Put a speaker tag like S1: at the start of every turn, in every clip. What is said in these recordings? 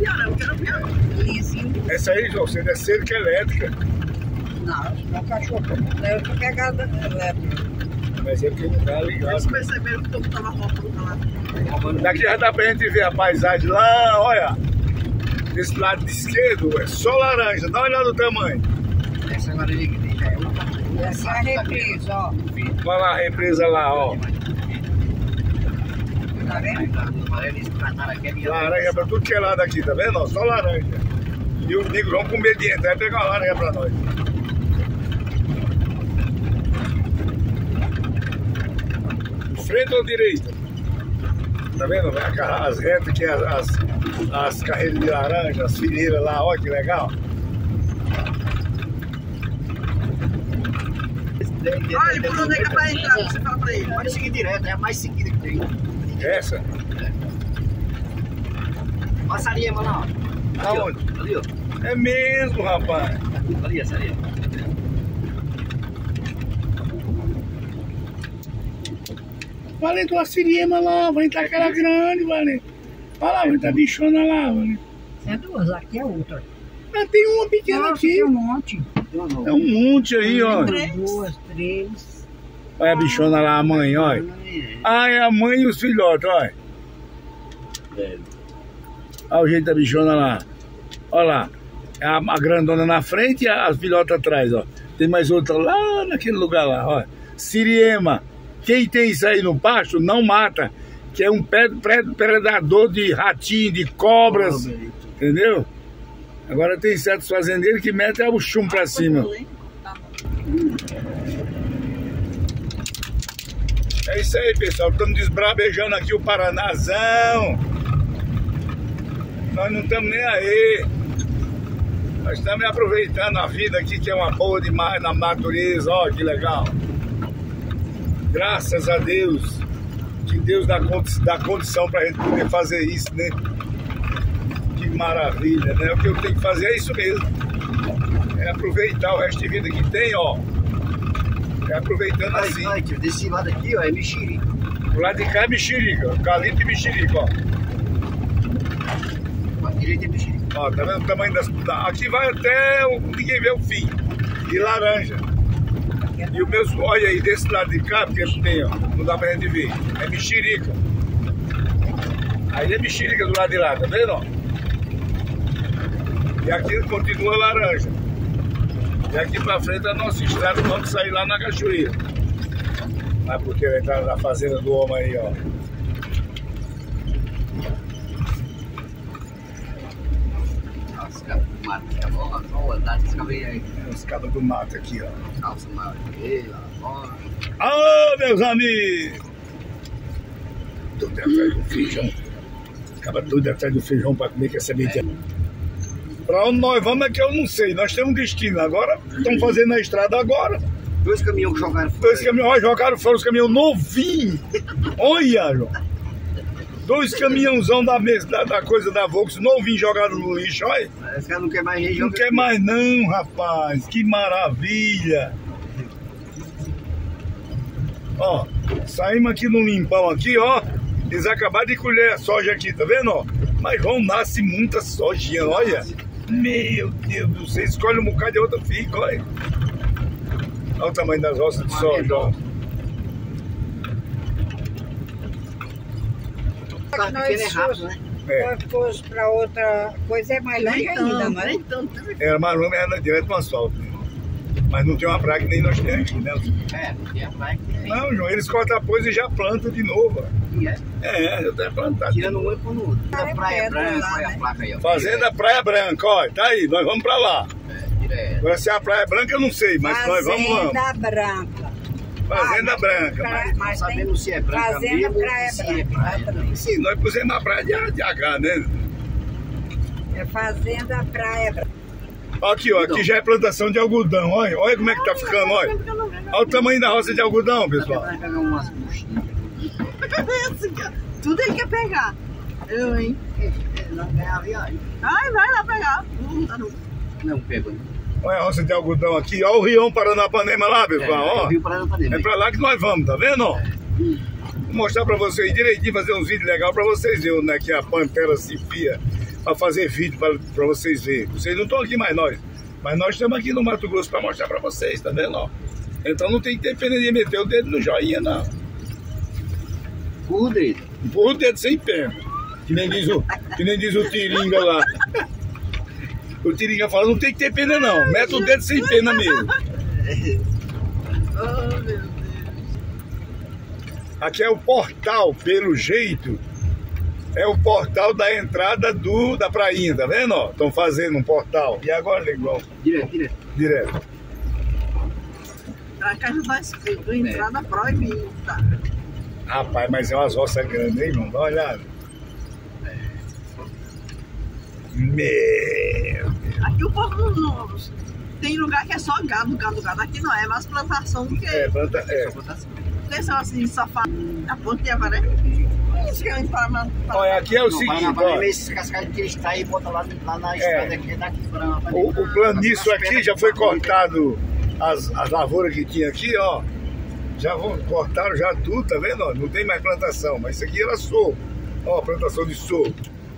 S1: eu quero piarão.
S2: Lisinho.
S3: Essa aí, João, você é cerca elétrica.
S2: Não, não cachorro. Eu tô pegada elétrica.
S3: Mas é porque não tá ligado.
S1: Eles perceberam que o povo tava roubando lá.
S3: Daqui já dá pra gente ver a paisagem lá, olha. Desse lado de esquerdo é só laranja, dá uma olhada no tamanho.
S4: Essa agora já é outra.
S2: Essa é a represa, ó.
S3: Olha lá a represa lá, ó.
S2: Tá vendo?
S3: Laranja pra tudo que é lado aqui, tá vendo? Só laranja. E o negro vão com medo de entrar e pegar uma laranja pra nós. Frente ou direita? Tá vendo? As retas que as, as, as carreiras de laranja, as fileiras lá, ó que legal.
S1: Olha, por onde é que é pra entrar? Você fala pra ele.
S4: Pode seguir direto, é a mais seguida que tem.
S3: Essa?
S4: Passaria, mano.
S3: Aonde?
S4: Ali, ó.
S3: É mesmo, rapaz.
S4: Ali, essa ali.
S3: Valente, uma siriema lá, vai entrar aquela grande, Valente. Olha lá, vai entrar bichona lá, Valente.
S2: É duas, aqui é outra.
S3: Ah, tem uma pequena
S2: Nossa, tem um monte.
S3: É um monte aí, ó.
S2: Duas, três.
S3: Olha a bichona lá, a mãe, olha. Ah, é a mãe e os filhotes, olha.
S4: É.
S3: Olha o jeito da bichona lá. Olha lá. A, a grandona na frente e as filhotas atrás, ó. Tem mais outra lá naquele lugar lá, ó. Siriema. Quem tem isso aí no pasto não mata. Que é um predador de ratinho, de cobras. Entendeu? Agora tem certos fazendeiros que metem o chum pra cima. É isso aí, pessoal. Estamos desbrabejando aqui o Paranazão. Nós não estamos nem aí. Nós estamos aproveitando a vida aqui, que é uma boa demais na natureza. Ó, que legal. Graças a Deus. Que Deus dá, dá condição para a gente poder fazer isso, né? Que maravilha, né? O que eu tenho que fazer é isso mesmo. É aproveitar o resto de vida que tem, ó. É aproveitando
S4: Ai,
S3: assim.
S4: ai, tio, desse lado aqui, ó, é mexerica.
S3: Do lado de cá é mexerica, calito e mexerica, ó.
S4: A direita é mexerica.
S3: Ó, tá vendo o tamanho das. da- Aqui vai até o, ninguém vê o fim. E laranja. E o meu, olha aí, desse lado de cá, porque tem, ó, não dá pra gente ver. É mexerica. Aí é mexerica do lado de lá, tá vendo? ó? E aqui continua laranja. E aqui pra frente a nossa estrada, vamos sair lá na cachoeira. Mas porque vai entrar na fazenda do homem aí, ó.
S4: Cabos do mato aqui, ó. Ó, o aí.
S3: Cabos do mato aqui, ó.
S4: Calça madeira, ó.
S3: Alô, meus amigos! Tudo atrás do feijão. Acaba tudo atrás do feijão para comer que essa semente. Para onde nós vamos é que eu não sei. Nós temos um destino. Agora, estão fazendo a estrada agora.
S4: Dois caminhões que jogaram fora.
S3: Dois caminhões jogaram fora os caminhões novinhos. Olha, João. Dois caminhãozão da, mesa, da, da coisa da Volks novinho jogaram no lixo, olha.
S4: Esse cara não quer mais gente
S3: Não quer mais não, rapaz. Que maravilha. Ó, saímos aqui no limpão aqui, ó. Eles acabaram de colher a soja aqui, tá vendo, ó? Mas vão nasce muita sojinha, olha. Meu Deus do céu, escolhe um bocado e a outra fica, olha. Olha o tamanho das roças de soja, ó.
S4: Carro pequeno é rápido, né?
S3: É,
S2: Se fosse pra outra coisa, é mais longe ainda, mas
S3: era mais longe, era direto no asfalto. Mas não tem uma praia que nem nós temos aqui, né?
S4: É, tem a praia que tem.
S3: Não, João, eles cortam a coisa e já plantam de novo.
S4: E é,
S3: É, já tá plantado.
S4: tirando um e pondo o outro.
S2: Cara,
S4: A
S2: é
S4: praia
S2: pedra
S4: branca,
S2: lá,
S4: olha a
S2: né?
S4: placa aí, ó.
S3: Fazenda Praia Branca, ó, tá aí, nós vamos pra lá.
S4: É, direto.
S3: Agora se é a Praia Branca eu não sei, mas nós vamos, vamos.
S2: Fazenda Branca.
S3: Fazenda
S2: Ah,
S3: Branca.
S2: pra-
S3: Mas,
S2: mas
S4: Não sabendo se é branca
S2: Fazenda
S4: mesmo
S2: Praia
S4: ou se é
S2: Branca.
S4: praia.
S2: exatamente.
S3: sim, nós pusemos a praia de, de H, né?
S2: É Fazenda Praia Branca.
S3: Aqui, ó, aqui já é plantação de algodão, olha, olha como é que tá ficando, olha. Olha o tamanho da roça de algodão, pessoal.
S1: Cara, Tudo ele quer pegar. Eu, hein?
S4: É.
S1: Ai, vai lá pegar. Não,
S4: pego.
S3: Olha a roça de algodão aqui, ó o Rião Paranapanema lá, pessoal,
S4: É, Rio Paranapanema.
S3: É pra lá que nós vamos, tá vendo? ó? Vou mostrar pra vocês direitinho, fazer uns vídeos legais pra vocês verem onde é que a pantera se enfia para fazer vídeo para vocês verem. Vocês não estão aqui mais nós. Mas nós estamos aqui no Mato Grosso para mostrar para vocês, tá vendo? Ó? Então não tem que ter pena de meter o dedo no joinha, não.
S4: O dedo.
S3: Empurra o dedo sem pena. Que nem diz o, que nem diz o Tiringa lá. O Tiringa fala, não tem que ter pena não. Mete o dedo sem pena mesmo.
S1: Oh, meu Deus.
S3: Aqui é o portal, pelo jeito. É o portal da entrada do, da prainha, tá vendo? Estão fazendo um portal. E agora, Negão?
S4: Direto, direto.
S3: Direto.
S1: A caixa tá escrito, entrada proibida.
S3: Rapaz, mas é umas roças grandes, hein, irmão? Dá uma olhada. Meu.
S1: Aqui o povo não, não- Tem lugar que é só gado, gado, gado. Aqui não é mais plantação do que.
S3: É, planta, é.
S1: Atenção assim, sofá. A ponte de avaré. Para
S3: Olha, aqui é o
S4: Não,
S3: seguinte,
S4: e lá, lá na estrada aqui, daqui.
S3: O, o plano disso aqui já foi cortado as, as lavouras que tinha aqui, ó. Já vão, cortaram já tudo, tá vendo? Não tem mais plantação, mas isso aqui era sorgo. Ó, plantação de sorgo.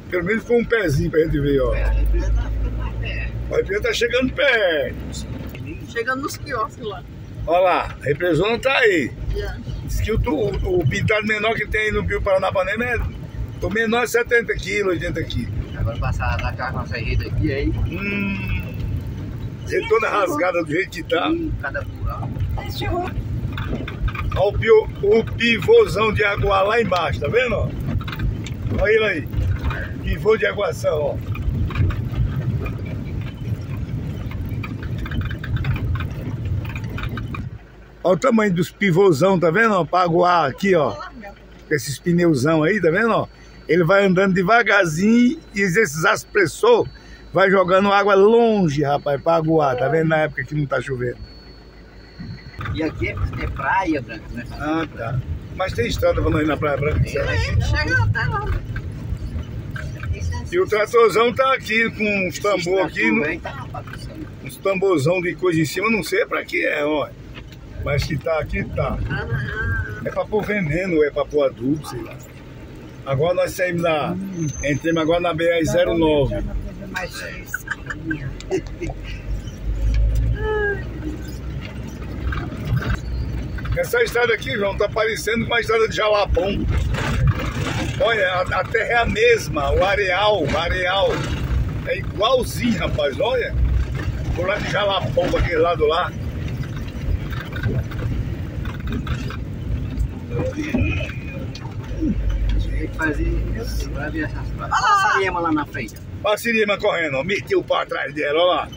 S3: Pelo menos com um pezinho pra gente ver, ó.
S4: É, a tá ficando mais perto.
S3: A represa tá chegando perto.
S1: Chegando nos quiosques lá.
S3: Olha lá, a represona tá aí.
S1: Já.
S3: Diz que o, o, o pintado menor que tem aí no Bio Paranapanema é. O menor é 70 quilos, 80 quilos.
S4: Agora passar da casa nossa rede aqui, aí,
S3: Hum. Ele toda rasgada do jeito que tá.
S4: em cada buraco.
S3: Olha o, pio, o pivôzão de água lá embaixo, tá vendo? ó? Olha ele aí. Pivô de aguação, ó. Olha o tamanho dos pivôzão, tá vendo? Pra aguar aqui, ó. Esses pneuzão aí, tá vendo? ó? Ele vai andando devagarzinho e esses aspressor vai jogando água longe, rapaz, pra aguar. Tá vendo? Na época que não tá chovendo.
S4: E aqui é, é praia branca, né?
S3: Ah, tá. Mas tem estrada nós ir na Praia Branca.
S1: Chega até lá.
S3: E o tratorzão tá aqui com uns tambor aqui, no-
S4: Aí tá
S3: uns tamborzão de coisa em cima, não sei pra que é, ó. Mas que tá aqui, tá. É pra pôr veneno, é pra pôr adubo, sei lá. Agora nós saímos da. Entramos agora na BR-09.
S2: Mais seis.
S3: Essa estrada aqui, João, tá parecendo uma estrada de Jalapão. Olha, a, a terra é a mesma, o areal, o areal. É igualzinho, rapaz, olha. Por lá de Jalapão, aquele lado lá.
S4: Que fazer. Vai ver essas praças. Passa a Lema lá na frente.
S3: Olha a Siriema correndo, ó. Meteu o pau atrás dela, olha lá.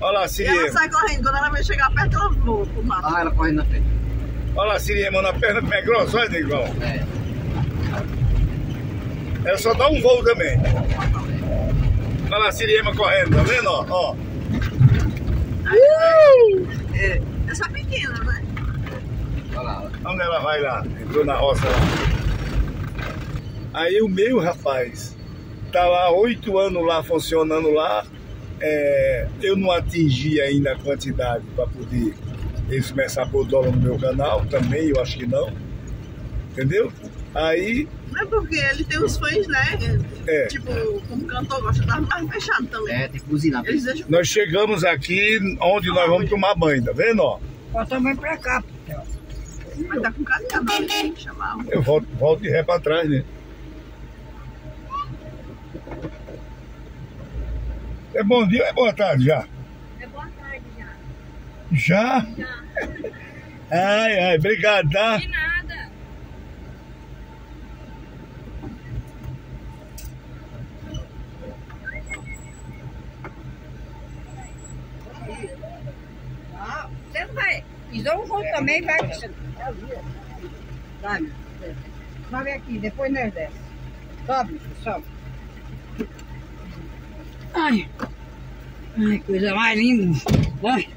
S3: Olha lá a
S1: e ela
S3: Siriema.
S1: sai correndo. Quando ela vai chegar perto, ela voa pro mato.
S4: Ah, ela correndo na frente.
S3: Olha lá a Siriema na perna como é grossa, olha, negão.
S4: É.
S3: Ela só dá um voo também. Olha lá a Siriema correndo, tá vendo? Ó, ó.
S1: É, essa pequena, né?
S4: Olha lá, olha lá.
S3: Onde ela vai lá? Entrou na roça lá. Aí o meu rapaz tá lá oito anos lá funcionando lá. É, eu não atingi ainda a quantidade para poder eles começar a pôr dólar no meu canal, também eu acho que não. Entendeu? Aí,
S1: Não é porque ele tem os fãs, né?
S3: É.
S1: Tipo, como cantor gosta, tá mais fechado também.
S4: É, tem que.
S1: Eles deixam.
S3: nós chegamos aqui onde nós vamos tomar banho, tá vendo? Ó?
S2: Bota também pra cá.
S1: Mas tá com cadeado, né?
S3: Eu volto, volto de ré para trás, né? É bom dia ou é boa tarde já?
S5: É boa tarde já.
S3: Já? Ai, ai, obrigado, tá?
S5: De nada.
S2: Ah, você não vai. Pisou um voo também, vai. Vai, meu. Sobe aqui, depois nós desce. Sobe, sobe. Ai. Ai, coisa mais linda. Ai.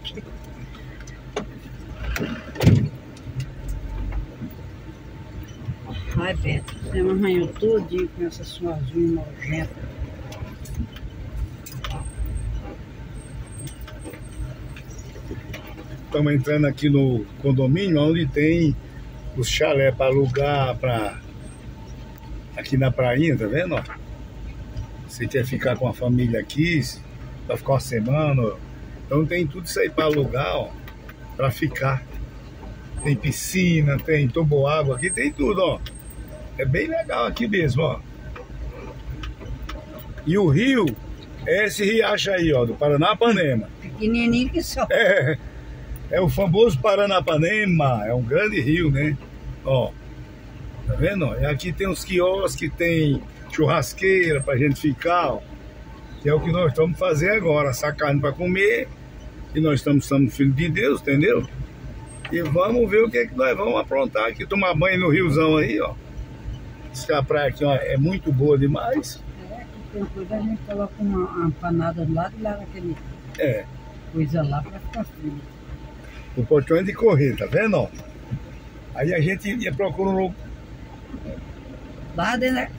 S2: Ai, Beto, você me arranhou todinho com essas suas unhas nojentas.
S3: Estamos entrando aqui no condomínio onde tem os chalé para alugar para aqui na prainha, tá vendo? ó? Você quer ficar com a família aqui, pra ficar uma semana. ó. Então tem tudo isso aí para alugar, ó, para ficar. Tem piscina, tem toboágua aqui, tem tudo, ó. É bem legal aqui mesmo, ó. E o rio é esse riacho aí, ó, do Paranapanema.
S2: Pequenininho que só.
S3: É, é o famoso Paranapanema, é um grande rio, né? Ó, tá vendo? E aqui tem os quiosques, tem churrasqueira pra gente ficar, ó. Que é o que nós estamos fazendo agora, assar carne pra comer. E nós estamos, somos filhos de Deus, entendeu? E vamos ver o que é que nós vamos aprontar aqui, tomar banho no riozão aí, ó. Diz que a praia aqui, ó, é muito boa demais.
S2: É, coisa, a gente coloca uma, uma panada do lado e leva aquele
S3: É,
S2: coisa lá pra ficar frio.
S3: O portão é de correr, tá vendo, ó? Aí a gente ia procurar um lugar.
S2: Dentro, né?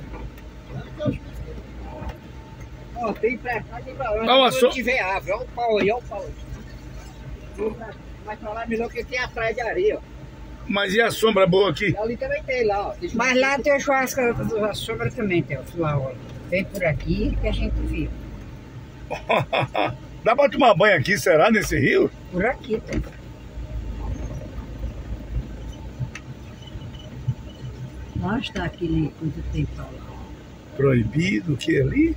S4: Ó, tem pra cá, tem pra lá.
S3: A
S4: Quando
S3: so-
S4: tiver árvore, olha o pau aí, olha o pau aí. Tem pra- Mas pra lá é melhor que tem a praia de areia, ó.
S3: Mas e a sombra boa aqui?
S4: Ali também tem lá, ó. Tem
S2: Mas lá tem o churrasco da sombra também, tem lá, ó. Vem por aqui que a gente viu.
S3: Dá pra tomar banho aqui, será, nesse rio?
S2: Por aqui tem. Lá está aquele quanto tempo lá.
S3: Proibido, que ali?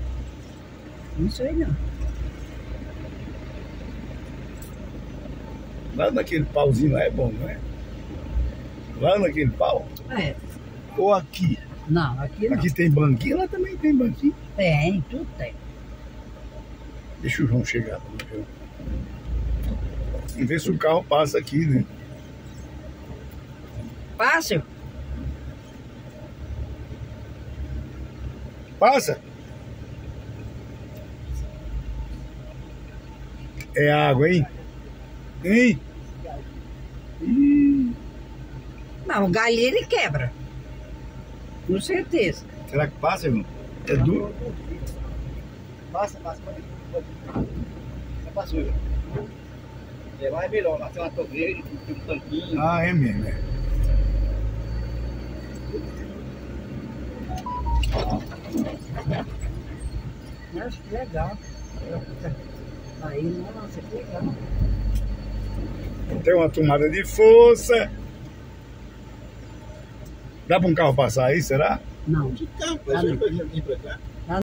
S2: Não sei não.
S3: Lá naquele pauzinho lá é bom, não é? Lá naquele pau?
S2: É.
S3: Ou aqui?
S2: Não, aqui não.
S3: Aqui tem banquinho, lá também tem banquinho.
S2: Tem, tudo tem.
S3: Deixa o João chegar ver. Vamos ver se o carro passa aqui, né?
S2: Fácil?
S3: Passa! É água, hein? Hein?
S2: Não, o galho ele quebra. Com certeza.
S3: será que passa, irmão? É duro.
S4: Passa, passa, pode ir. Já passou já. É, lá é melhor, lá tem uma torneira, tem um tanquinho.
S3: Ah, é mesmo, é.
S2: Nossa, que legal. Aí, nossa, que legal.
S3: Tem uma tomada de força. Dá para um carro passar aí, será?
S2: Não.
S4: Mas eu pra cá.